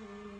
see.